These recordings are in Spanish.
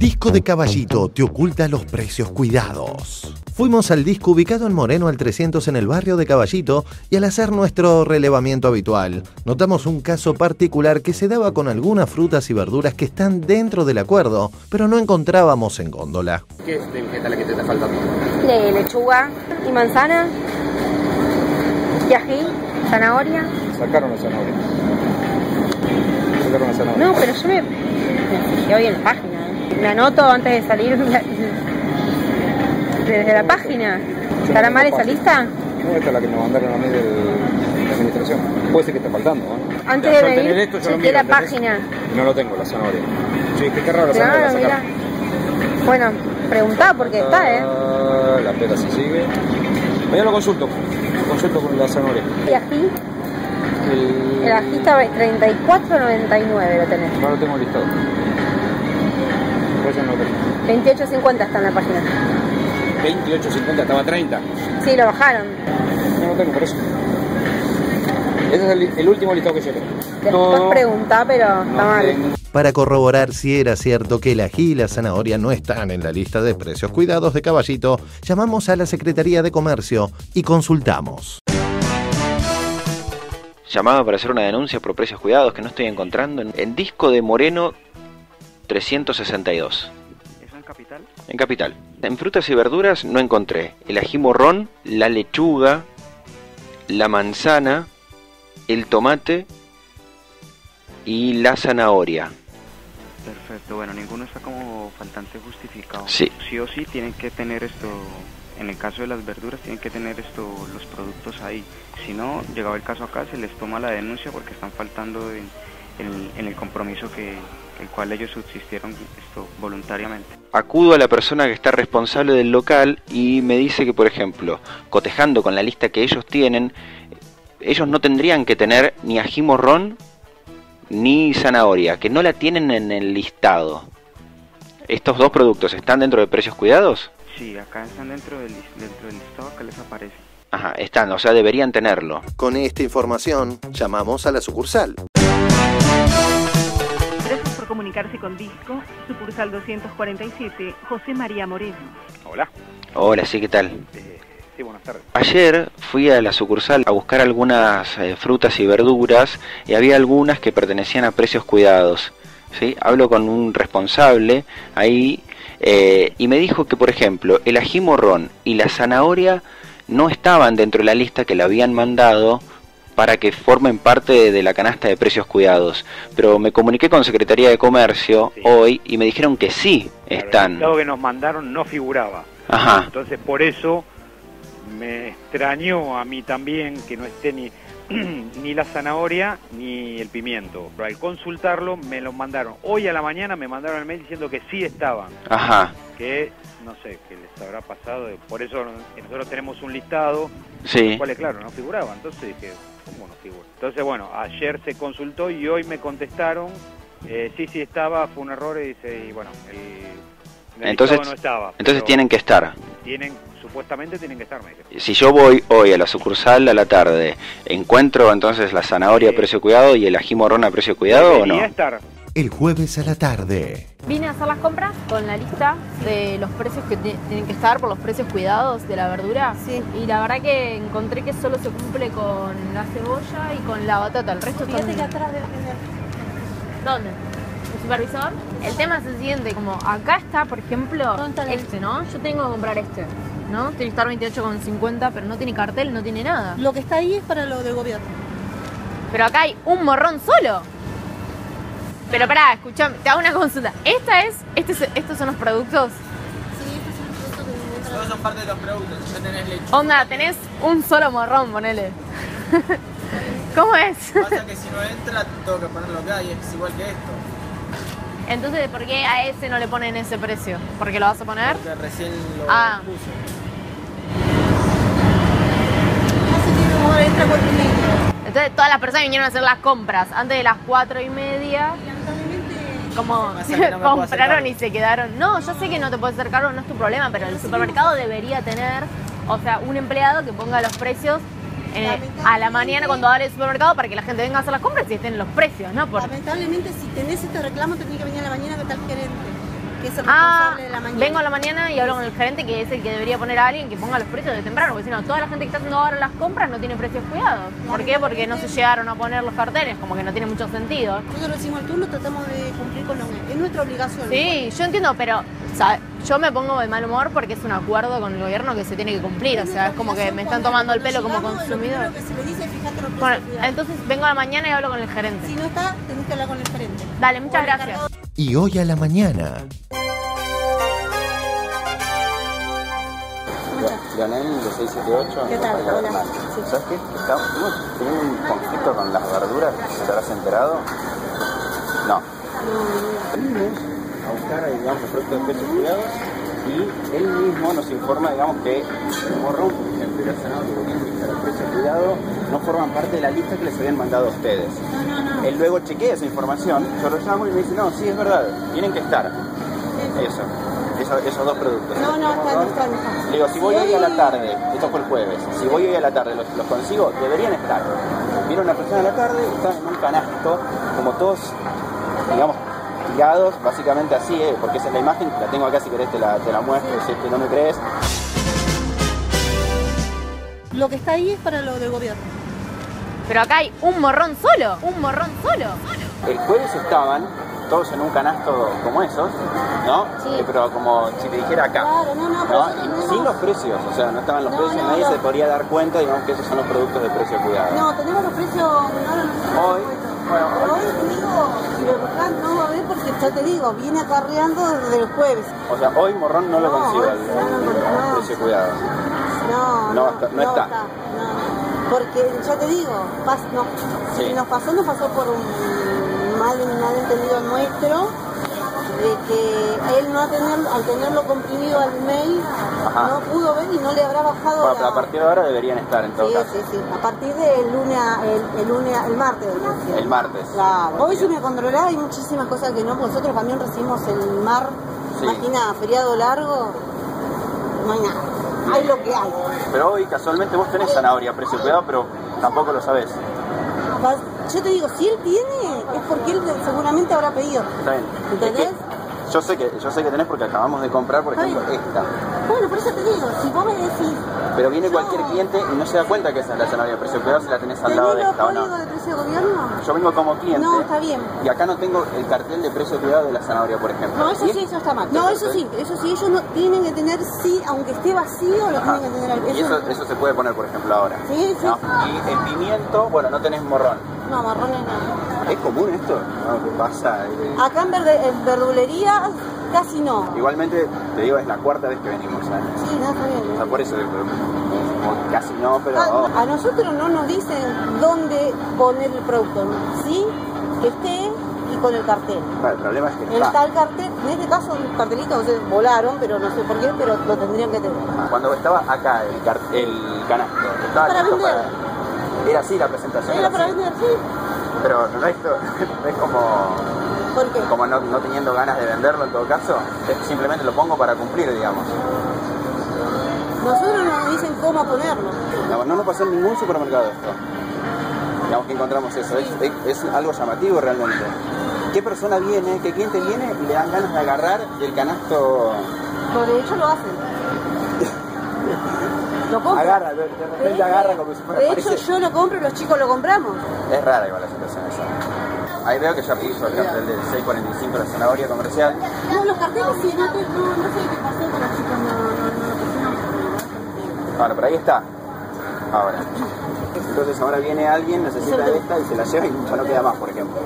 Disco de Caballito te oculta los precios cuidados. Fuimos al disco ubicado en Moreno al 300 en el barrio de Caballito y al hacer nuestro relevamiento habitual, notamos un caso particular que se daba con algunas frutas y verduras que están dentro del acuerdo, pero no encontrábamos en góndola. ¿Qué es de vegetal que te está faltando? De lechuga y manzana, y ají, zanahoria. Sacaron la zanahoria. Sacaron la zanahoria. No, pero yo me, me fijé hoy en la página. Me anoto antes de salir desde la página. ¿Estará mal esa lista? No, esta es la que me mandaron a mí de la administración. Puede ser que esté faltando, ¿eh? Antes de venir, esto, yo lo la página. No lo tengo, la zanahoria. Sí, qué, raro la zanahoria. Claro, la mira. Bueno, preguntá porque está, ¿eh? Ah, La pera sí sigue. Mañana lo consulto. Consulto con la zanahoria. Y ají, El... el ají está 34.99 lo tenés. No lo tengo listado. Por eso no lo tengo. 28.50 está en la página. 28.50, estaba 30. Sí, lo bajaron. No lo tengo, por eso. Ese es el, el último listado que yo tengo. Después preguntá, pero está no mal. tengo. Para corroborar si era cierto que el ají y la zanahoria no están en la lista de precios cuidados de Caballito, llamamos a la Secretaría de Comercio y consultamos. Llamaba para hacer una denuncia por precios cuidados que no estoy encontrando en, en disco de Moreno 362. ¿Eso en capital? En Capital. En frutas y verduras no encontré el ají morrón, la lechuga, la manzana, el tomate y la zanahoria. Perfecto, bueno, ninguno está como faltante justificado. Sí. Sí o sí tienen que tener esto, en el caso de las verduras, tienen que tener esto, los productos ahí. Si no, llegado el caso acá, se les toma la denuncia porque están faltando en, en- en el compromiso que el cual ellos subsistieron esto voluntariamente. Acudo a la persona que está responsable del local y me dice que, por ejemplo, cotejando con la lista que ellos tienen, ellos no tendrían que tener ni ají morrón ni zanahoria, que no la tienen en el listado. ¿Estos dos productos están dentro de precios cuidados? Sí, acá están dentro del, dentro del listado, acá les aparece. Ajá, están, o sea, deberían tenerlo. Con esta información, llamamos a la sucursal. Comunicarse con Disco, sucursal 247, José María Moreno. Hola. Hola, sí, ¿qué tal? Eh, sí, buenas tardes. Ayer fui a la sucursal a buscar algunas eh, frutas y verduras y había algunas que pertenecían a precios cuidados. ¿sí? Hablo con un responsable ahí eh, y me dijo que, por ejemplo, el ají morrón y la zanahoria no estaban dentro de la lista que le habían mandado para que formen parte de, la canasta de precios cuidados. Pero me comuniqué con Secretaría de Comercio Sí. hoy y me dijeron que sí Claro, El están. listado que nos mandaron no figuraba. Ajá, Entonces, por eso me extrañó a mí también que no esté ni, ni la zanahoria ni el pimiento. Pero al consultarlo me lo mandaron. Hoy a la mañana me mandaron el mail diciendo que sí estaban. ajá, Que no sé qué les habrá pasado. Por eso nosotros tenemos un listado, sí. los cuales, claro, no figuraban. Entonces dije, ¿cómo no figura? Entonces, bueno, ayer se consultó y hoy me contestaron. eh, sí, sí estaba, fue un error y dice, y bueno, el, en el Entonces- no estaba. Entonces pero tienen que estar. Tienen, supuestamente tienen que estar, me. Si yo voy hoy a la sucursal a la tarde, ¿encuentro entonces la zanahoria a precio cuidado y el ají morrón a precio cuidado o no? Estar. El jueves a la tarde. Vine a hacer las compras con la lista de los precios que ti- tienen que estar por los precios cuidados de la verdura. Sí. Y la verdad que encontré que solo se cumple con la cebolla y con la batata. El resto Fíjate que atrás debe tener. ¿Dónde? ¿El supervisor? El tema es el siguiente, como acá está, por ejemplo, ¿Dónde está el- este, ¿no? Yo tengo que comprar este, ¿no? Tiene que estar 28,50, pero no tiene cartel, no tiene nada. Lo que está ahí es para lo del gobierno. Pero acá hay un morrón solo. Pero pará, escuchame, te hago una consulta. ¿Esta es, este es- estos son los productos? Sí, estos son los productos que me Todos son parte de los productos. Ya tenés leche. Onda, tenés un solo morrón, ponele. ¿Cómo es? Pasa que si no entra, tengo que poner lo que hay. Es igual que esto. Entonces, ¿por qué a ese no le ponen ese precio? ¿Porque lo vas a poner? Porque recién lo Ah. Entonces, todas las personas vinieron a hacer las compras antes de las cuatro y media. Lamentablemente. Como no compraron y se quedaron. No, yo sé que no te puedes hacer cargo, no es tu problema, pero el supermercado debería tener, o sea, un empleado que ponga los precios eh, a la mañana cuando abre el supermercado para que la gente venga a hacer las compras y estén los precios, ¿no? Por, Lamentablemente, si tenés este reclamo, tenés que venir a la mañana que está el gerente. que es el Ah, responsable de la mañana. vengo a la mañana y hablo con el gerente que es el que debería poner a alguien que ponga los precios de temprano, porque si no, toda la gente que está haciendo ahora las compras no tiene precios cuidados. ¿Por qué? Porque no se llegaron a poner los carteles, como que no tiene mucho sentido. Nosotros decimos el turno, tratamos de cumplir con lo que es nuestra obligación. Sí, yo entiendo, pero sea, yo me pongo de mal humor porque es un acuerdo con el gobierno que se tiene que cumplir. O sea, es como que me están tomando el pelo como consumidor. Bueno, entonces vengo a la mañana y hablo con el gerente. Si no está, tenés que hablar con el gerente. Dale, muchas gracias. Y hoy a la mañana. Leonel de 678. ¿Qué tal? Hola. ¿Sabes qué? Estamos teniendo un conflicto con las verduras, ¿te habrás enterado? No. Buscar, digamos, productos de precios cuidados y él mismo nos informa, digamos, que morrón, a precio cuidado no forman parte de la lista que les habían mandado a ustedes. Él luego chequea esa información, yo lo llamo y me dice, no, sí, es verdad, tienen que estar. Eso, esos, esos dos productos. No, no, está, no está, no está. Le digo, si voy hoy a la tarde, esto fue el jueves, si voy hoy a la tarde, los, los consigo, deberían estar. Vino una persona a la tarde y estaban en un canasto, como todos, digamos, tirados, básicamente así, ¿eh? porque esa es la imagen, la tengo acá si querés te la, te la muestro, si es que no me crees. Lo que está ahí es para lo del gobierno. Pero acá hay un morrón solo, un morrón solo. El jueves estaban todos en un canasto como esos, ¿no? Eh, pero como si te dijera acá. Claro, no, no, pero ¿no? Y sin los precios, o sea, no estaban los No, precios, no, nadie no. se podría dar cuenta, digamos que esos son los productos de precio cuidado. No, tenemos los precios, Hoy, bueno, hoy digo, si no va a ver porque ya te digo, viene acarreando desde el jueves. o sea, hoy morrón no lo consigo no, no, no. precio cuidado. No, No está- no está. Porque ya te digo, pas- no, si Sí. nos pasó, nos pasó por un mal, malentendido nuestro de que él no tener, al tenerlo comprimido al mail Ajá. no pudo ver y no le habrá bajado Bueno, la... pero a partir de ahora deberían estar en todo Sí, caso. sí, sí. A partir del lunes, el, el lunes, el martes. ser. El martes. Claro. Hoy si me controlás hay muchísimas cosas que no, nosotros también recibimos el mar, Sí. imagina, feriado largo, no hay nada. Hay lo que hay. Pero hoy casualmente vos tenés zanahoria precio cuidado, pero tampoco lo sabés. Yo te digo, si él tiene, es porque él seguramente habrá pedido. Está bien. ¿Entendés? Es que yo sé que yo sé que tenés porque acabamos de comprar, por ejemplo, esta. Bueno, por eso te digo, si vos me decís, Pero viene cualquier cliente y no se da cuenta que esa es la zanahoria a precio cuidado si la tenés al lado ¿tenés de esta o no. de precio de gobierno? Yo vengo como cliente No, está bien. y acá no tengo el cartel de precio cuidado de la zanahoria, por ejemplo. No, eso Y sí, es- eso está mal. No, eso sí, eso sí, ellos no tienen que tener, sí, aunque esté vacío, lo Ajá. tienen que tener. Y Ellos- eso, eso se puede poner, por ejemplo, ahora. Sí, sí. ¿no? Y el pimiento, bueno, no tenés morrón. No, marrones no. ¿Es común esto? No, ¿qué pasa? Eh, Acá en, verde- en verdulería casi no. Igualmente, te digo, es la cuarta vez que venimos. ¿sabes? Sí, no, está bien. O sea, por eso, eh, como casi no, pero... A, a nosotros no nos dicen dónde poner el producto, ¿no? sí, que esté y con el cartel. El problema es que El está. tal cartel, en este caso el cartelito no sé, volaron, pero no sé por qué, pero lo tendrían que tener. Cuando estaba acá el, el canasto, estaba Para listo vender. para- Era así la presentación. Era Era para vender, sí. Pero no es, no es como, ¿Por qué? como no, no teniendo ganas de venderlo en todo caso, es simplemente lo pongo para cumplir, digamos. Nosotros no nos dicen cómo ponerlo. No, no nos pasó en ningún supermercado esto. Digamos que encontramos eso, es, es- es algo llamativo realmente. ¿Qué persona viene, qué cliente viene y le dan ganas de agarrar el canasto? Por de hecho lo hacen. Lo compran. Agarra, de, de repente agarra como si fuera De hecho yo lo compro y los chicos lo compramos. Es rara igual la situación esa. Ahí veo que ya puso el cartel del 645 la zanahoria comercial. No, los carteles sí, no, te, no, no sé qué pasó con los chicos, no, no, no, no, Bueno, por ahí está. Ahora. Entonces ahora viene alguien, necesita esta y se la lleva y ya no queda más, por ejemplo.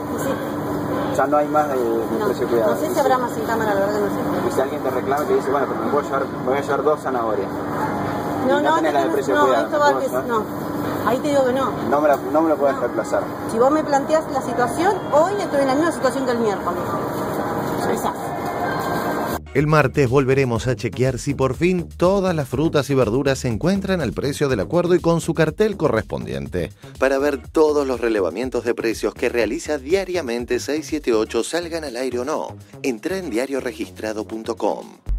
Ya no hay más de, de precio cuidado. no sé si habrá más sin cámara, la verdad no sé. Y si alguien te reclama y te dice, bueno, pero me, puedo llevar, me voy a llevar dos zanahorias. No, no, tenés la no, no, esto va ¿no? que no. Ahí te digo que no. No me, la, no me lo puedes reemplazar. Si vos me planteas la situación, hoy estoy en la misma situación que el miércoles. Quizás. El martes volveremos a chequear si por fin todas las frutas y verduras se encuentran al precio del acuerdo y con su cartel correspondiente. Para ver todos los relevamientos de precios que realiza diariamente 678 salgan al aire o no, entra en diarioregistrado.com.